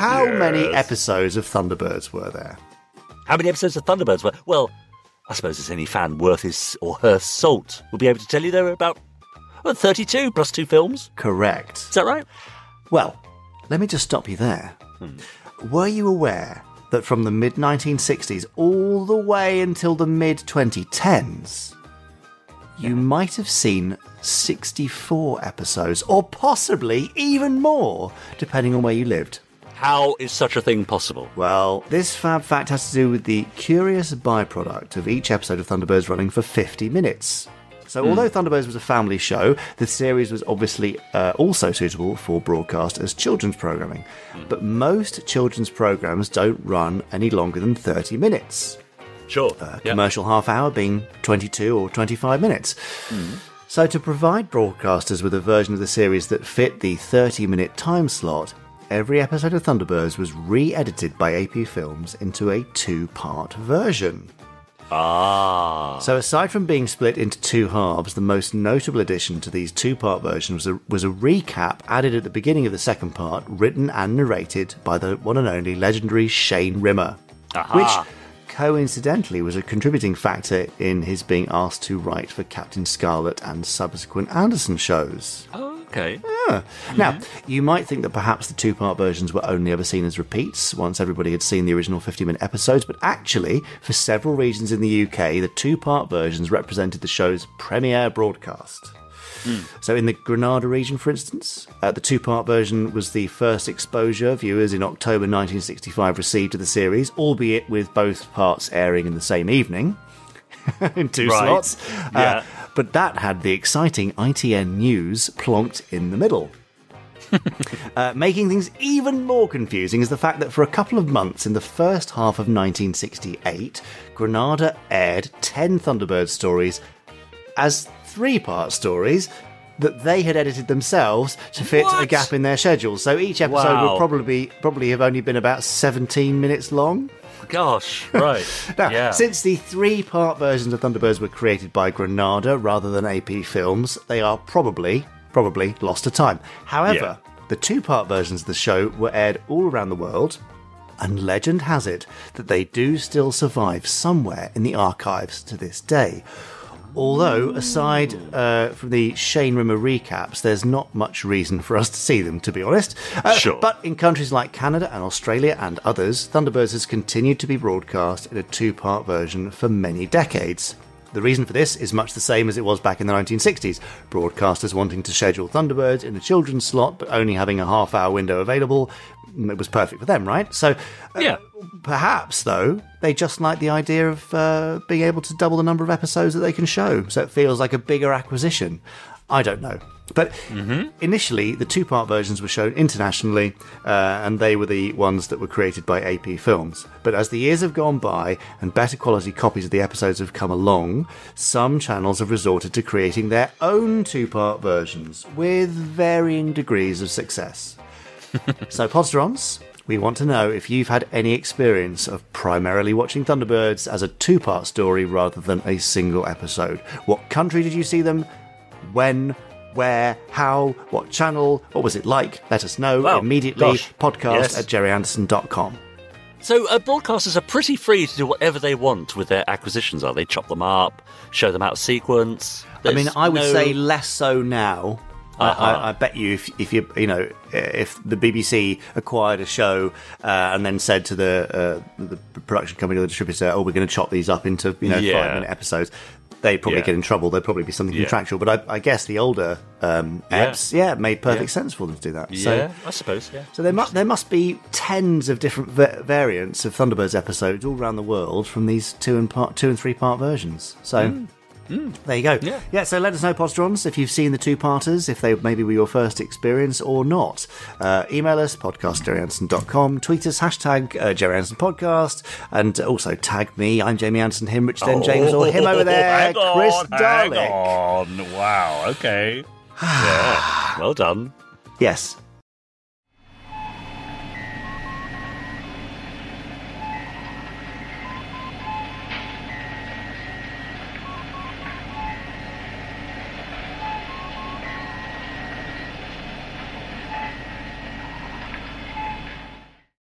How many episodes of Thunderbirds were there? How many episodes of Thunderbirds were? Well, I suppose as any fan worth his or her salt will be able to tell you there were about well, 32 plus two films. Correct. Is that right? Well, let me just stop you there. Hmm. Were you aware that from the mid 1960s all the way until the mid 2010s, you might have seen 64 episodes, or possibly even more, depending on where you lived? How is such a thing possible? Well, this fab fact has to do with the curious byproduct of each episode of Thunderbirds running for 50 minutes. So, hmm. although Thunderbirds was a family show, the series was obviously uh, also suitable for broadcast as children's programming. Hmm. But most children's programs don't run any longer than 30 minutes. Sure. Uh, a commercial half hour being 22 or 25 minutes. Hmm. So, to provide broadcasters with a version of the series that fit the 30 minute time slot, every episode of Thunderbirds was re edited by AP Films into a two part version. Ah. So, aside from being split into two halves, the most notable addition to these two part versions was a, was a recap added at the beginning of the second part, written and narrated by the one and only legendary Shane Rimmer, Aha. which coincidentally was a contributing factor in his being asked to write for Captain Scarlet and subsequent Anderson shows. Okay. Now, you might think that perhaps the two part versions were only ever seen as repeats once everybody had seen the original 50 minute episodes, but actually, for several regions in the UK, the two part versions represented the show's premiere broadcast. So, in the Granada region, for instance, uh, the two part version was the first exposure viewers in October 1965 received to the series, albeit with both parts airing in the same evening in two Right. slots. Yeah. Uh, but that had the exciting ITN news plonked in the middle. uh, making things even more confusing is the fact that for a couple of months in the first half of 1968, Granada aired 10 Thunderbird stories as three part stories that they had edited themselves to fit a gap in their schedule. So each episode Wow. would probably probably have only been about 17 minutes long. Gosh. Right. Now, yeah. since the three part versions of Thunderbirds were created by Granada rather than AP Films, they are probably, probably lost to time. However, the two part versions of the show were aired all around the world, and legend has it that they do still survive somewhere in the archives to this day. Although, aside uh, from the Shane Rimmer recaps, there's not much reason for us to see them, to be honest. Uh, Sure. But in countries like Canada and Australia and others, Thunderbirds has continued to be broadcast in a two part version for many decades. The reason for this is much the same as it was back in the 1960s broadcasters wanting to schedule Thunderbirds in a children's slot but only having a half hour window available. It was perfect for them, right? So, uh, Yeah. Perhaps, though, they just like the idea of uh, being able to double the number of episodes that they can show, so it feels like a bigger acquisition. I don't know. But initially, the two part versions were shown internationally, uh, and they were the ones that were created by AP Films. But as the years have gone by and better quality copies of the episodes have come along, some channels have resorted to creating their own two part versions with varying degrees of success. So, Podsterons, we want to know if you've had any experience of primarily watching Thunderbirds as a two part story rather than a single episode. What country did you see them? When? Where? How? What channel? What was it like? Let us know Wow, immediately. gosh, Podcast yes. at gerryanderson.com. So uh, broadcasters are pretty free to do whatever they want with their acquisitions. Are they chop them up, show them out of sequence? I mean, I would no- say less so now. I, Uh-huh. I, I bet you, if, if you, you know, if the BBC acquired a show uh, and then said to the uh, the production company or the distributor, "Oh, we're going to chop these up into you know Yeah. five minute episodes," they'd probably Yeah. get in trouble. There'd probably be something Yeah. contractual. But I, I guess the older um, apps, yeah, it made perfect Yeah. sense for them to do that. Yeah, So, I suppose. Yeah. so there must there must be tens of different va- variants of Thunderbirds episodes all around the world from these two and part two and three part versions. So. There you go. Yeah. yeah, so let us know, Podstrons, if you've seen the two parters, if they maybe were your first experience or not. Uh, email us, podcastgerryanderson.com, tweet us, hashtag uh, Gerry Anderson Podcast, and also tag me. I'm Jamie Anderson, him, Richard James, or him over there, Oh, on, Chris Darlick. on. Wow. Okay. yeah. Well done. Yes.